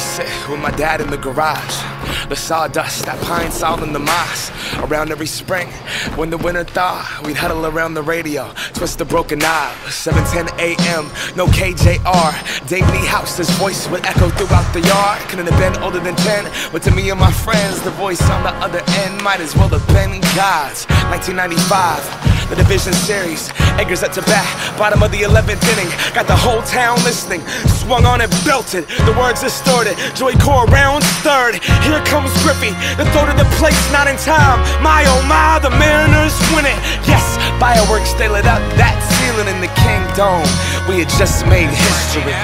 sit with my dad in the garage. The sawdust, that Pine-Sol in the moss. Around every spring, when the winter thaw, we'd huddle around the radio, twist the broken knob. 7:10 a.m., no KJR. Niehaus's voice would echo throughout the yard. Couldn't have been older than 10, but to me and my friends, the voice on the other end might as well have been God's. 1995 the division series. Edgar's at the bat, bottom of the 11th inning. Got the whole town listening. Swung on and belted, the words distorted. Joey Cora rounds third. Here comes Griffey, the throw to the place, not in time. My oh my, the Mariners win it. Yes, fireworks they lit up that ceiling in the Kingdome. We had just made history.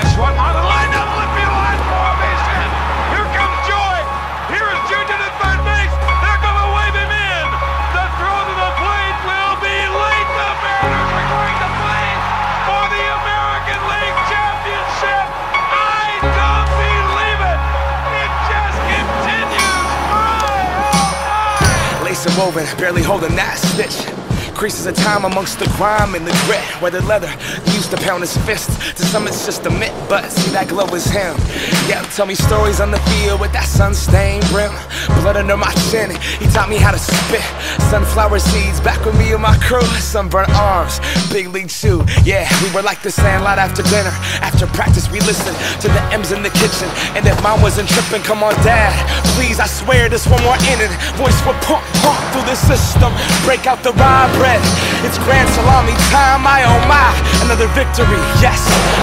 Woven, barely holding that stitch. Creases of time amongst the grime and the grit. Where the leather, used to pound his fists. To some it's just a myth, but see that glow is him. Yeah, tell me stories on the field with that sun-stained brim. Blood under my chin, he taught me how to spit. Sunflower seeds back with me and my crew. Sunburned arms, big league chew. Yeah, we were like the sandlot after dinner. After practice, we listened to the M's in the kitchen. And if mom wasn't tripping, come on, dad. Please, I swear this one more inning. Voice would pump, pump through the system. Break out the rye bread. It's grand salami time, my oh my, another victory, yes.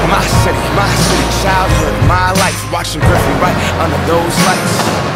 My city, my city, childhood, my life, watching Griffey right under those lights.